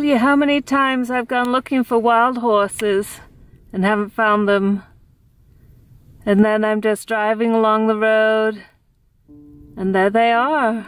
tell you how many times I've gone looking for wild horses and haven't found them. And then I'm just driving along the road and there they are.